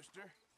mister.